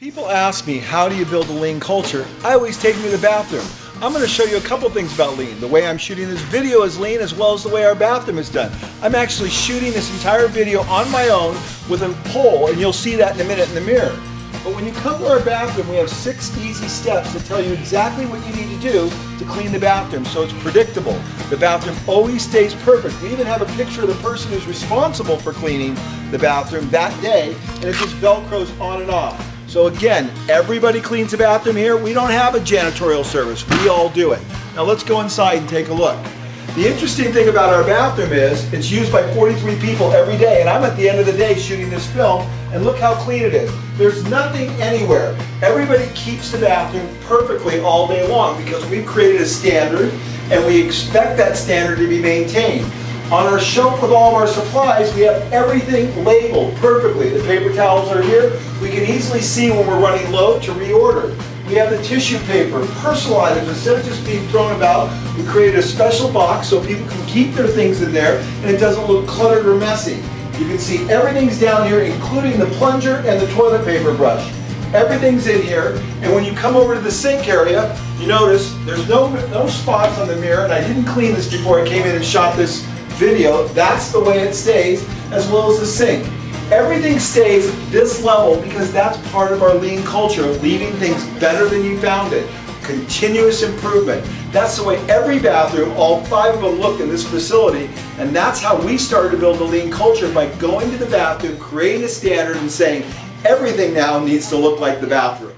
People ask me, how do you build a lean culture? I always take them to the bathroom. I'm going to show you a couple things about lean. The way I'm shooting this video is lean as well as the way our bathroom is done. I'm actually shooting this entire video on my own with a pole and you'll see that in a minute in the mirror. But when you come to our bathroom, we have six easy steps that tell you exactly what you need to do to clean the bathroom so it's predictable. The bathroom always stays perfect. We even have a picture of the person who's responsible for cleaning the bathroom that day and it just velcros on and off. So again, everybody cleans the bathroom here. We don't have a janitorial service. We all do it. Now let's go inside and take a look. The interesting thing about our bathroom is it's used by 43 people every day and I'm at the end of the day shooting this film and look how clean it is. There's nothing anywhere. Everybody keeps the bathroom perfectly all day long because we've created a standard and we expect that standard to be maintained. On our shelf with all of our supplies, we have everything labeled perfectly. The paper towels are here. We can easily see when we're running low to reorder. We have the tissue paper, personal items. Instead of just being thrown about, we created a special box so people can keep their things in there and it doesn't look cluttered or messy. You can see everything's down here, including the plunger and the toilet paper brush. Everything's in here, and when you come over to the sink area, you notice there's no, no spots on the mirror, and I didn't clean this before I came in and shot this video, that's the way it stays, as well as the sink. Everything stays this level because that's part of our lean culture of leaving things better than you found it. Continuous improvement. That's the way every bathroom, all five of them look in this facility, and that's how we started to build a lean culture by going to the bathroom, creating a standard and saying everything now needs to look like the bathroom.